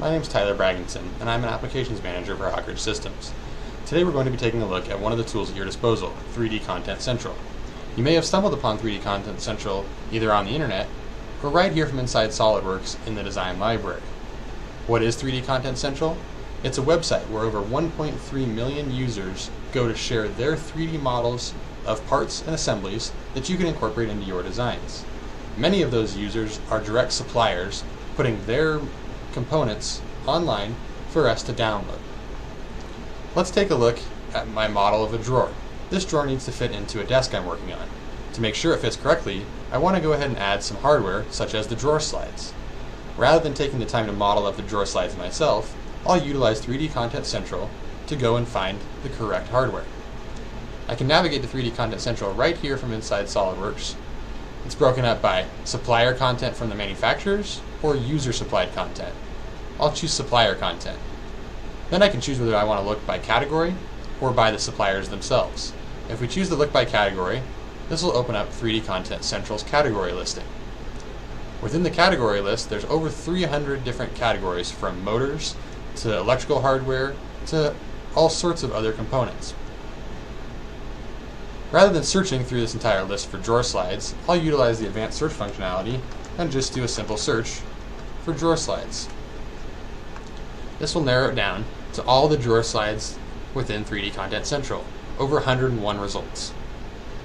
My name is Tyler Braginton, and I'm an Applications Manager for Hawk Ridge Systems. Today we're going to be taking a look at one of the tools at your disposal, 3D Content Central. You may have stumbled upon 3D Content Central either on the internet or right here from inside SOLIDWORKS in the design library. What is 3D Content Central? It's a website where over 1.3 million users go to share their 3D models of parts and assemblies that you can incorporate into your designs. Many of those users are direct suppliers putting their components online for us to download. Let's take a look at my model of a drawer. This drawer needs to fit into a desk I'm working on. To make sure it fits correctly, I want to go ahead and add some hardware, such as the drawer slides. Rather than taking the time to model up the drawer slides myself, I'll utilize 3D Content Central to go and find the correct hardware. I can navigate to 3D Content Central right here from inside SOLIDWORKS. It's broken up by supplier content from the manufacturers or user supplied content. I'll choose supplier content. Then I can choose whether I want to look by category or by the suppliers themselves. If we choose to look by category, this will open up 3D Content Central's category listing. Within the category list, there's over 300 different categories from motors to electrical hardware to all sorts of other components. Rather than searching through this entire list for drawer slides, I'll utilize the advanced search functionality and just do a simple search for drawer slides. This will narrow it down to all the drawer slides within 3D Content Central, over 101 results.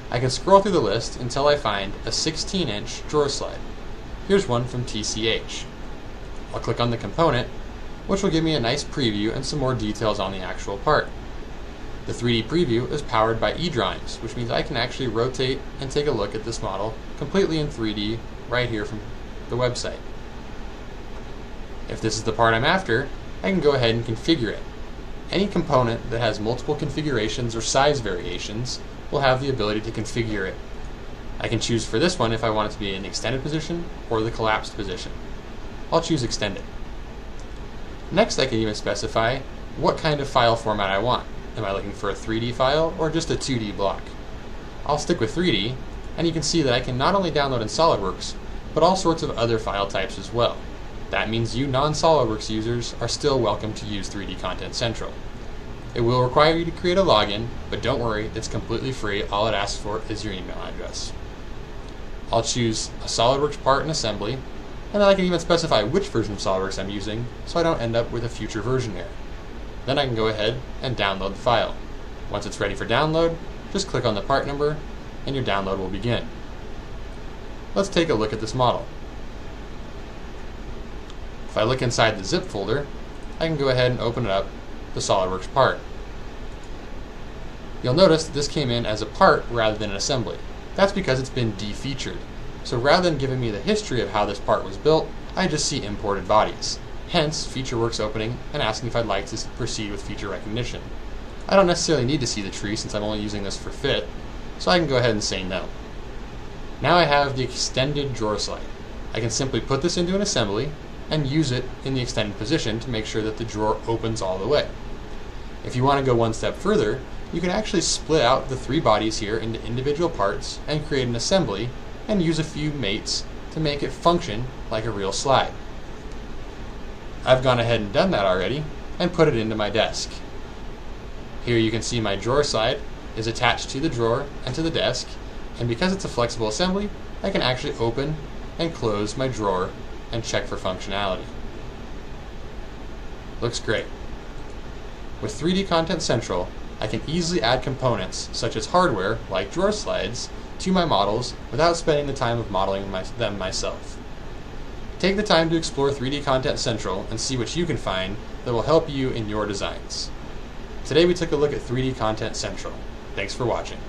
I can scroll through the list until I find a 16 inch drawer slide. Here's one from TCH. I'll click on the component, which will give me a nice preview and some more details on the actual part. The 3D preview is powered by eDrawings, which means I can actually rotate and take a look at this model completely in 3D right here from the website. If this is the part I'm after, I can go ahead and configure it. Any component that has multiple configurations or size variations will have the ability to configure it. I can choose for this one if I want it to be in extended position or the collapsed position. I'll choose extended. Next I can even specify what kind of file format I want. Am I looking for a 3D file or just a 2D block? I'll stick with 3D, and you can see that I can not only download in SOLIDWORKS, but all sorts of other file types as well. That means you non-SOLIDWORKS users are still welcome to use 3D Content Central. It will require you to create a login, but don't worry, it's completely free. All it asks for is your email address. I'll choose a SOLIDWORKS part and assembly, and then I can even specify which version of SOLIDWORKS I'm using so I don't end up with a future version error. Then I can go ahead and download the file. Once it's ready for download, just click on the part number and your download will begin. Let's take a look at this model. If I look inside the zip folder, I can go ahead and open it up the SOLIDWORKS part. You'll notice that this came in as a part rather than an assembly. That's because it's been defeatured. So rather than giving me the history of how this part was built, I just see imported bodies. Hence, FeatureWorks opening and asking if I'd like to proceed with feature recognition. I don't necessarily need to see the tree since I'm only using this for fit, so I can go ahead and say no. Now I have the extended drawer slide. I can simply put this into an assembly and use it in the extended position to make sure that the drawer opens all the way. If you want to go one step further, you can actually split out the three bodies here into individual parts and create an assembly and use a few mates to make it function like a real slide. I've gone ahead and done that already and put it into my desk. Here you can see my drawer slide is attached to the drawer and to the desk and because it's a flexible assembly I can actually open and close my drawer and check for functionality. Looks great. With 3D Content Central, I can easily add components, such as hardware, like drawer slides, to my models without spending the time of modeling my, them myself. Take the time to explore 3D Content Central and see what you can find that will help you in your designs. Today we took a look at 3D Content Central. Thanks for watching.